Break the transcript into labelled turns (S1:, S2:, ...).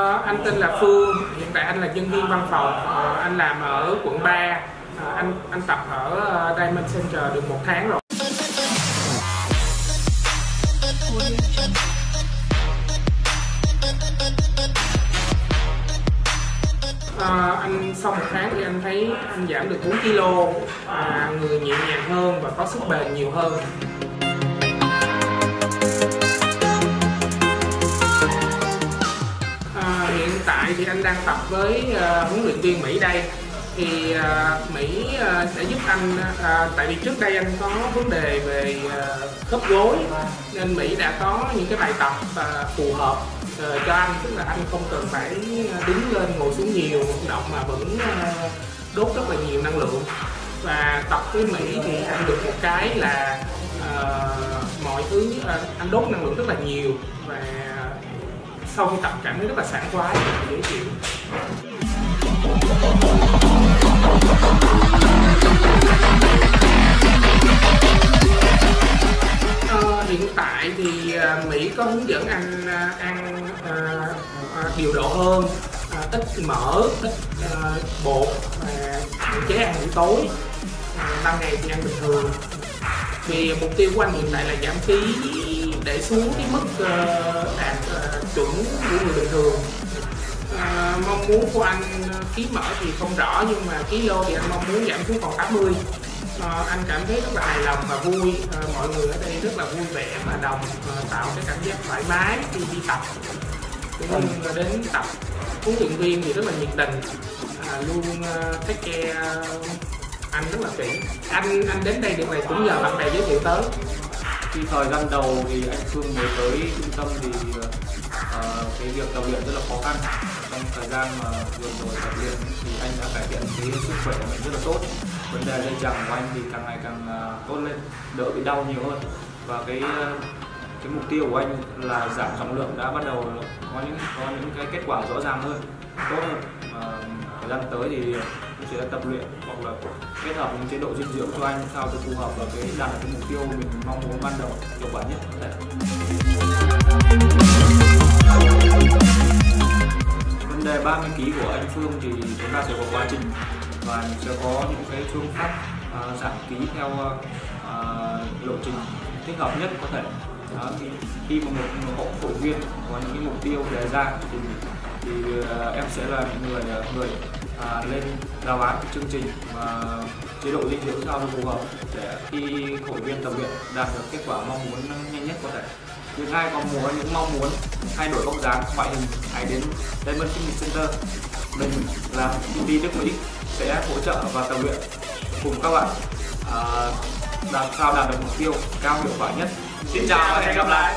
S1: anh tên là Phương, hiện tại anh là nhân viên văn phòng, uh, anh làm ở quận 3, uh, ờ, anh anh tập ở uh, Diamond Center được một tháng rồi. Ờ, anh sau một tháng thì anh thấy anh giảm được 4 kg, à, người nhẹ nhàng hơn và có sức bền nhiều hơn. Anh đang tập với uh, huấn luyện viên Mỹ đây. Thì uh, Mỹ uh, sẽ giúp anh uh, tại vì trước đây anh có vấn đề về uh, khớp gối nên Mỹ đã có những cái bài tập uh, phù hợp uh, cho anh. Tức là anh không cần phải đứng lên ngồi xuống nhiều vận động mà vẫn uh, đốt rất là nhiều năng lượng. Và tập với Mỹ thì anh được một cái là uh, mọi thứ uh, anh đốt năng lượng rất là nhiều và sau khi tập cảm thấy rất là sảng khoái và dễ chịu à, hiện tại thì ờ, Mỹ có hướng dẫn anh ăn à, à, điều độ hơn, à, ít mỡ, ít à, bột và hạn chế ăn buổi tối. À, ban ngày thì ăn bình thường. vì mục tiêu của anh hiện tại là giảm phí để xuống cái mức ờ, đạt ờ, chuẩn của người bình thường. À, mong muốn của anh ờ, ký mỡ thì không rõ nhưng mà ký lô thì anh mong muốn giảm xuống còn 80 Ờ, anh cảm thấy rất là hài lòng và vui. Ờ, mọi người ở đây rất là vui vẻ và đồng ờ, tạo cái cảm giác thoải mái khi đi tập. Cũng như đến tập huấn luyện viên thì rất là nhiệt tình. À, luôn uh, take care anh rất là kỹ. Anh anh đến đây được này cũng nhờ bạn bè giới thiệu tới.
S2: Khi thời gian đầu thì anh Phương mới tới trung tâm thì Ờ, cái việc tập luyện rất là khó khăn. Trong thời gian mà vừa rồi tập luyện thì anh đã cải thiện cái sức khỏe của mình rất là tốt. Vấn đề dây chằng của anh thì càng ngày càng à, tốt lên, đỡ bị đau nhiều hơn. Và cái cái mục tiêu của anh là giảm trọng lượng đã bắt đầu có những có những cái kết quả rõ ràng hơn, tốt hơn. Và thời gian tới thì cũng sẽ tập luyện hoặc là kết hợp những chế độ dinh dưỡng cho anh sao cho phù hợp và cái đạt được cái mục tiêu mình mong muốn ban đầu, hiệu quả nhất có thể. 30 kg của anh Phương thì chúng ta sẽ có quá trình và sẽ có những cái phương pháp uh, giảm ký theo uh, lộ trình thích hợp nhất có thể. Đó, thì khi mà một, một hộ hội viên có những cái mục tiêu đề ra thì thì uh, em sẽ là người người à, lên giao bán chương trình và chế độ dinh dưỡng sao cho phù hợp để khi hội viên tập luyện đạt được kết quả mong muốn nhanh nhất có thể những ai có muốn những mong muốn thay đổi vóc dáng ngoại hình hãy đến Diamond Fitness Center. Mình là công ty Đức Mỹ sẽ hỗ trợ và tập luyện cùng các bạn. À, làm sao đạt được mục tiêu cao hiệu quả nhất. Xin chào và hẹn gặp lại.